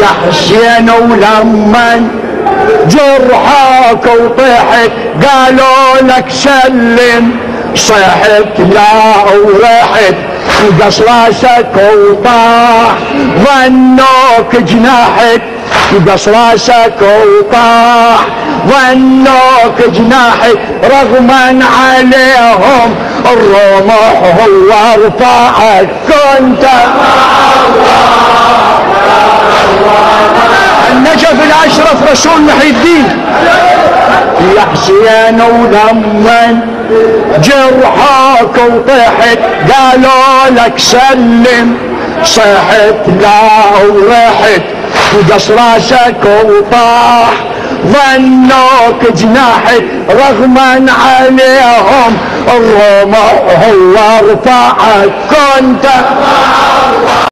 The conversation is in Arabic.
يا حسين ولما جرحك وطحت قالوا لك سلم صحت لا ورحت قص راسك وطاح ظنوك جناحك قص راسك وطاح ظنوك جناحك رغما عليهم الرمح هو رفعك كنت الاشرف رسول محي الدين. يا حسين ولما جرحك وطحت قالوا لك سلم صحت لا ورحت وقص راسك وطاح ظنوك جناحك رغما عليهم الرمح هو رفعك. كنت